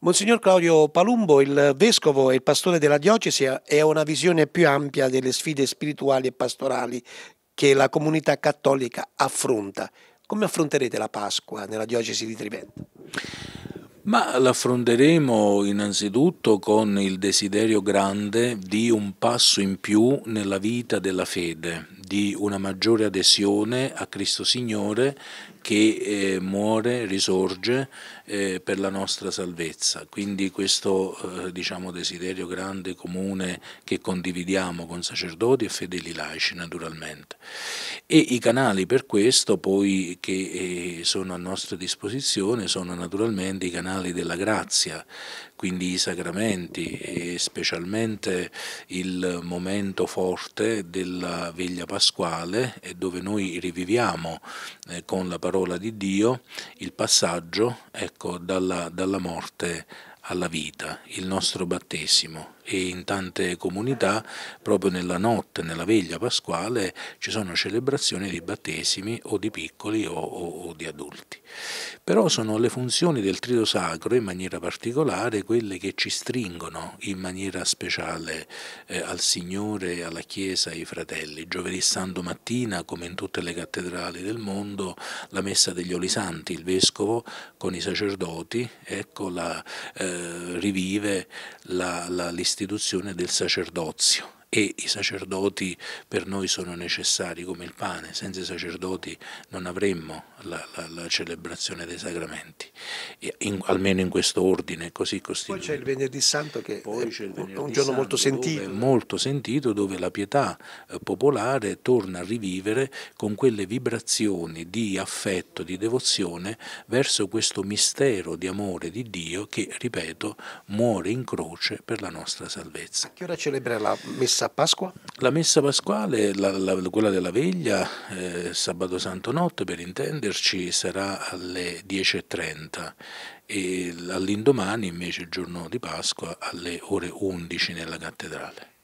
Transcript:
Monsignor Claudio Palumbo, il vescovo e il pastore della diocesi, ha una visione più ampia delle sfide spirituali e pastorali che la comunità cattolica affronta. Come affronterete la Pasqua nella diocesi di Trivento? Ma l'affronteremo innanzitutto con il desiderio grande di un passo in più nella vita della fede, di una maggiore adesione a Cristo Signore che eh, muore, risorge eh, per la nostra salvezza. Quindi questo eh, diciamo, desiderio grande, comune, che condividiamo con sacerdoti e fedeli laici naturalmente. E i canali per questo poi che eh, sono a nostra disposizione sono naturalmente i canali della grazia, quindi i sacramenti e specialmente il momento forte della veglia pasquale dove noi riviviamo eh, con la parola di Dio il passaggio ecco, dalla, dalla morte alla vita, il nostro battesimo e in tante comunità proprio nella notte, nella veglia pasquale ci sono celebrazioni di battesimi o di piccoli o, o, o di adulti. Però sono le funzioni del trito sacro in maniera particolare quelle che ci stringono in maniera speciale eh, al Signore, alla Chiesa, ai fratelli. Giovedì Santo mattina, come in tutte le cattedrali del mondo, la messa degli Oli Santi, il Vescovo con i sacerdoti, ecco, la, eh, rivive la, la, l'istituzione del sacerdozio e i sacerdoti per noi sono necessari come il pane, senza i sacerdoti non avremmo la, la, la celebrazione dei sacramenti, in, almeno in questo ordine così costituito. Poi c'è il venerdì santo che è un giorno molto sentito. Molto sentito dove la pietà eh, popolare torna a rivivere con quelle vibrazioni di affetto, di devozione verso questo mistero di amore di Dio che, ripeto, muore in croce per la nostra salvezza. A che ora celebra la a Pasqua? La messa pasquale, la, la, quella della veglia, eh, sabato santo notte per intenderci, sarà alle 10.30 e all'indomani invece il giorno di Pasqua alle ore 11 nella cattedrale.